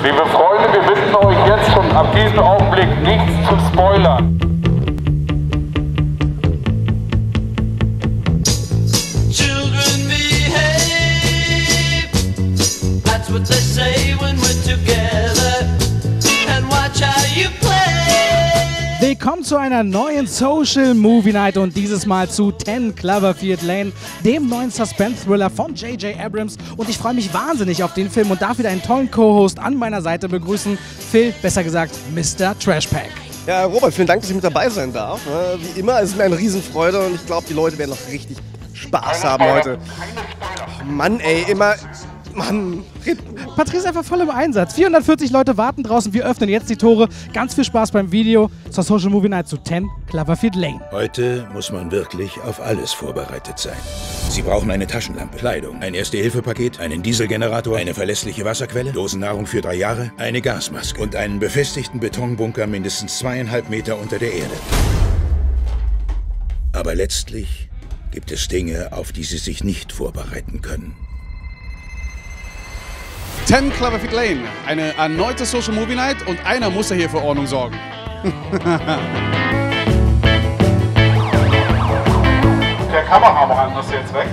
Liebe Freunde, wir bitten euch jetzt schon ab diesem Augenblick nichts zu spoilern. Willkommen zu einer neuen Social Movie Night und dieses Mal zu 10 Cloverfield Lane, dem neuen Suspense-Thriller von J.J. Abrams. Und ich freue mich wahnsinnig auf den Film und darf wieder einen tollen Co-Host an meiner Seite begrüßen. Phil, besser gesagt, Mr. Trashpack. Ja, Robert, vielen Dank, dass ich mit dabei sein darf. Äh, Wie immer, es ist mir eine Riesenfreude und ich glaube, die Leute werden noch richtig Spaß haben heute. Mann, ey, immer. Mann, Patrice ist einfach voll im Einsatz. 440 Leute warten draußen. Wir öffnen jetzt die Tore. Ganz viel Spaß beim Video zur Social Movie Night zu 10 Cloverfield Lane. Heute muss man wirklich auf alles vorbereitet sein. Sie brauchen eine Taschenlampe, Kleidung, ein Erste-Hilfe-Paket, einen Dieselgenerator, eine verlässliche Wasserquelle, Dosennahrung für drei Jahre, eine Gasmaske und einen befestigten Betonbunker mindestens zweieinhalb Meter unter der Erde. Aber letztlich gibt es Dinge, auf die Sie sich nicht vorbereiten können. 10 Cloverfield Lane, eine erneute Social Movie Night und einer muss ja hier für Ordnung sorgen. Der Kameramann ist jetzt weg.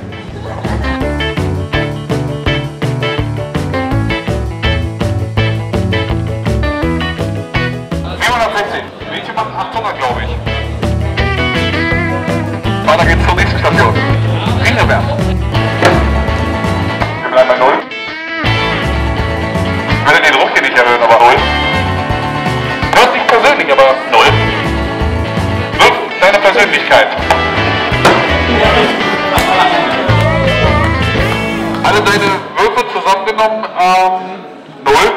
Mädchen machen 800, glaube ich. Weiter geht's zur nächsten Station. Persönlichkeit. Alle deine Würfe zusammengenommen, ähm, Null.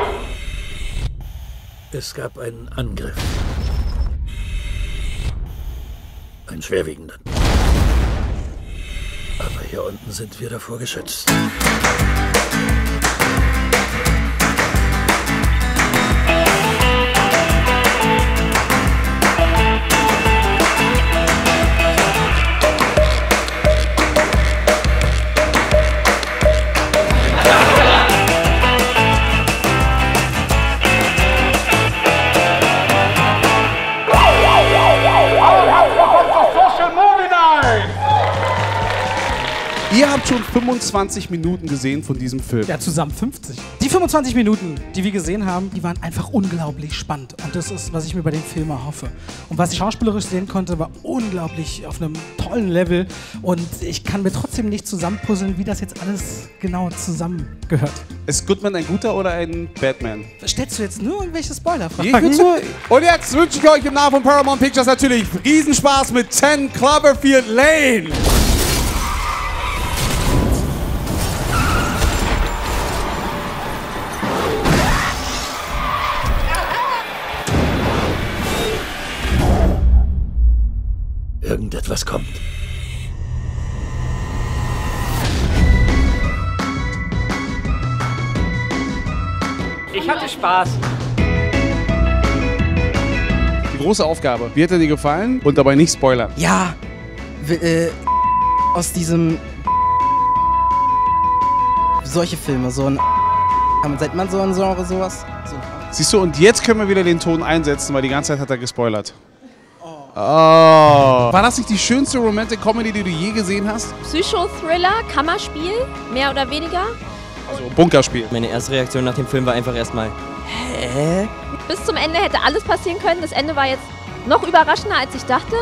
Es gab einen Angriff. Einen schwerwiegenden. Aber hier unten sind wir davor geschützt. Ihr habt schon 25 Minuten gesehen von diesem Film. Ja, zusammen 50. Die 25 Minuten, die wir gesehen haben, die waren einfach unglaublich spannend. Und das ist, was ich mir bei dem Film erhoffe. Und was ich schauspielerisch sehen konnte, war unglaublich auf einem tollen Level. Und ich kann mir trotzdem nicht zusammenpuzzeln, wie das jetzt alles genau zusammengehört. Ist Goodman ein guter oder ein Batman? Stellst du jetzt nur irgendwelche Spoilerfragen? Ich würd nur- Und jetzt wünsche ich euch im Namen von Paramount Pictures natürlich Riesenspaß mit 10 Cloverfield Lane. Irgendetwas kommt. Ich hatte Spaß. Die große Aufgabe. Wie hat er dir gefallen? Und dabei nicht spoilern. Ja, äh, aus diesem. Solche Filme, so ein. Seit man so ein Genre sowas? So. Siehst du, und jetzt können wir wieder den Ton einsetzen, weil die ganze Zeit hat er gespoilert. Oh. War das nicht die schönste Romantic Comedy, die du je gesehen hast? Psychothriller, Kammerspiel, mehr oder weniger. Also Bunkerspiel. Meine erste Reaktion nach dem Film war einfach erstmal, hä? Bis zum Ende hätte alles passieren können. Das Ende war jetzt noch überraschender, als ich dachte.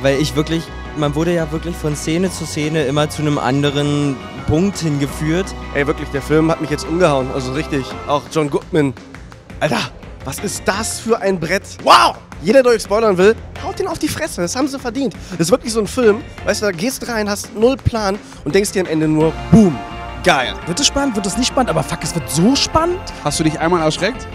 Weil ich wirklich, man wurde ja wirklich von Szene zu Szene immer zu einem anderen Punkt hingeführt. Ey, wirklich, der Film hat mich jetzt umgehauen. Also richtig. Auch John Goodman. Alter, was ist das für ein Brett? Wow! Jeder, der euch spoilern will, haut den auf die Fresse. Das haben sie verdient. Das ist wirklich so ein Film, weißt du, da gehst rein, hast null Plan und denkst dir am Ende nur, boom, geil. Wird es spannend? Wird es nicht spannend? Aber fuck, es wird so spannend. Hast du dich einmal erschreckt?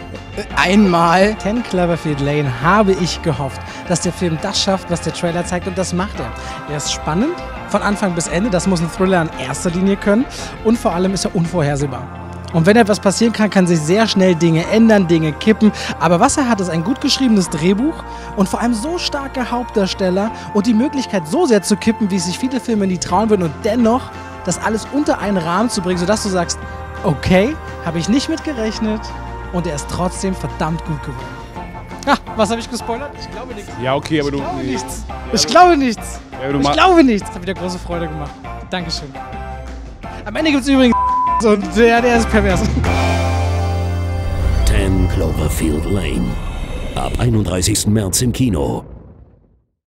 Einmal 10 Cloverfield Lane habe ich gehofft, dass der Film das schafft, was der Trailer zeigt und das macht er. Er ist spannend, von Anfang bis Ende, das muss ein Thriller in erster Linie können und vor allem ist er unvorhersehbar. Und wenn etwas passieren kann, kann sich sehr schnell Dinge ändern, Dinge kippen. Aber was er hat, ist ein gut geschriebenes Drehbuch und vor allem so starke Hauptdarsteller und die Möglichkeit, so sehr zu kippen, wie sich viele Filme nie trauen würden und dennoch das alles unter einen Rahmen zu bringen, sodass du sagst, okay, habe ich nicht mit gerechnet und er ist trotzdem verdammt gut geworden. Ah, was habe ich gespoilert? Ich glaube nichts. Ja, okay, aber du. ich. Glaube nee. nichts. Ich glaube nichts. Ja, ich glaube nichts. Das Hat wieder große Freude gemacht. Dankeschön. Am Ende gibt es übrigens. Und ja, der ist pervers. 10 Cloverfield Lane. Ab 31. März im Kino.